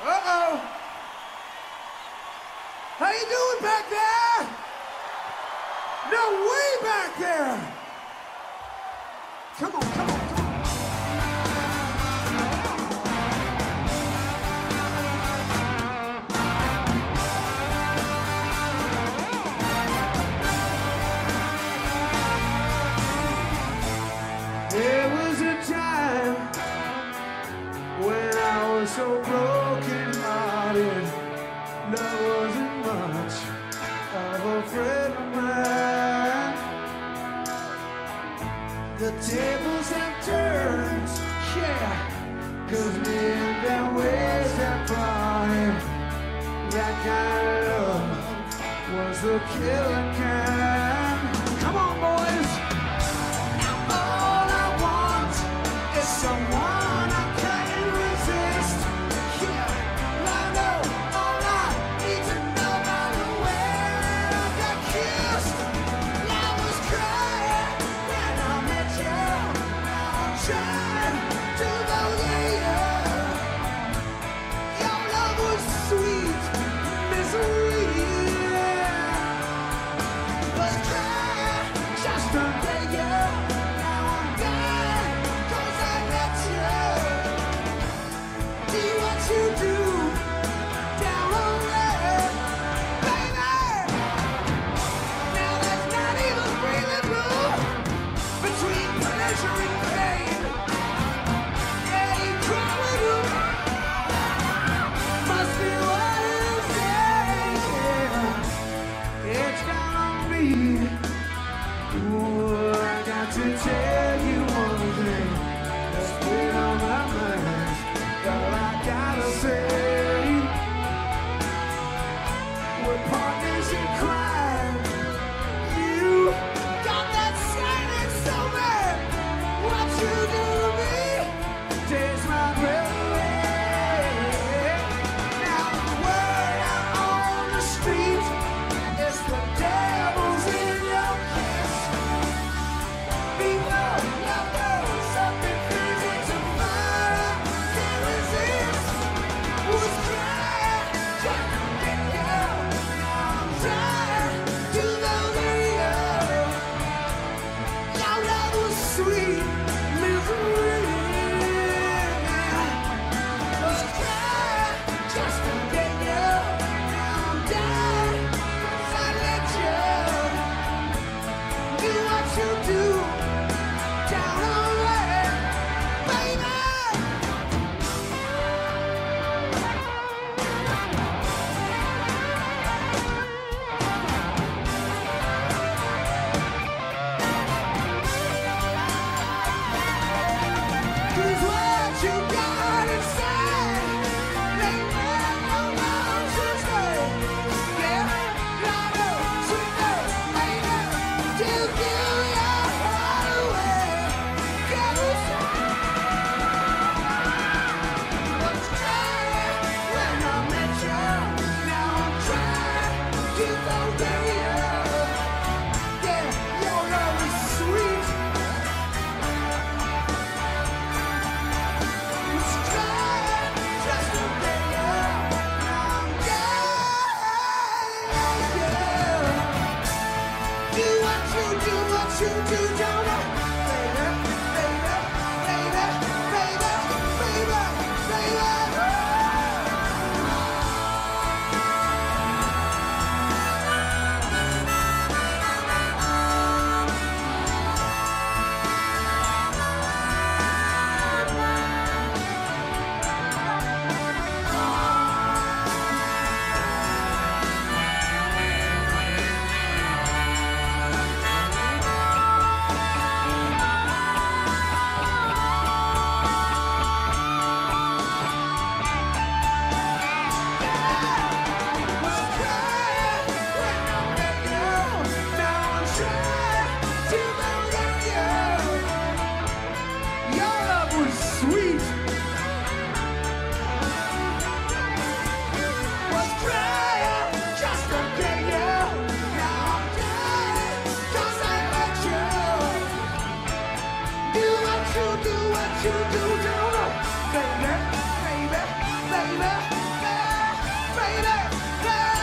Uh-oh. How you doing back there? No, way back there. Come on, so broken hearted. Love wasn't much of a friend of mine. The tables have turned, yeah, cause me and their ways have parted. That kind of love was the killer kind. you. you do, what you do. Baby, baby, baby, baby, baby, baby.